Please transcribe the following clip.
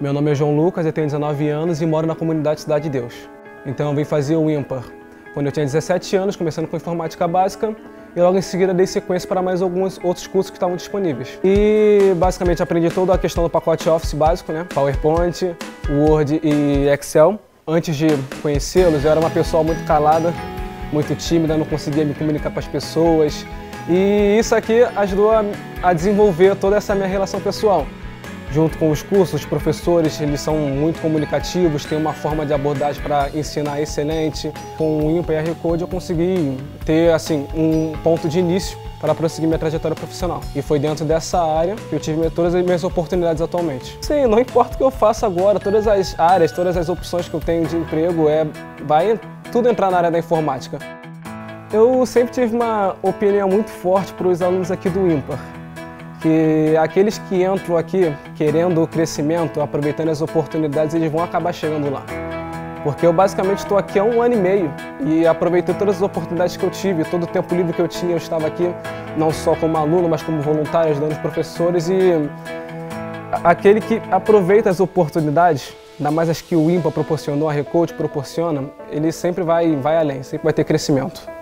Meu nome é João Lucas, eu tenho 19 anos e moro na comunidade Cidade de Deus. Então eu vim fazer o ímpar quando eu tinha 17 anos, começando com informática básica, e logo em seguida dei sequência para mais alguns outros cursos que estavam disponíveis. E basicamente aprendi toda a questão do pacote Office básico, né? PowerPoint, Word e Excel. Antes de conhecê-los, eu era uma pessoa muito calada, muito tímida, não conseguia me comunicar com as pessoas. E isso aqui ajudou a, a desenvolver toda essa minha relação pessoal junto com os cursos, os professores eles são muito comunicativos, têm uma forma de abordagem para ensinar excelente. Com o IMPA e R Code eu consegui ter assim um ponto de início para prosseguir minha trajetória profissional. E foi dentro dessa área que eu tive todas as minhas oportunidades atualmente. Sim, não importa o que eu faça agora, todas as áreas, todas as opções que eu tenho de emprego, é, vai tudo entrar na área da informática. Eu sempre tive uma opinião muito forte para os alunos aqui do IMPAR que aqueles que entram aqui querendo o crescimento, aproveitando as oportunidades, eles vão acabar chegando lá. Porque eu basicamente estou aqui há um ano e meio e aproveitei todas as oportunidades que eu tive, todo o tempo livre que eu tinha, eu estava aqui não só como aluno, mas como voluntário, ajudando os professores e aquele que aproveita as oportunidades, ainda mais as que o IMPA proporcionou, a Recode proporciona, ele sempre vai, vai além, sempre vai ter crescimento.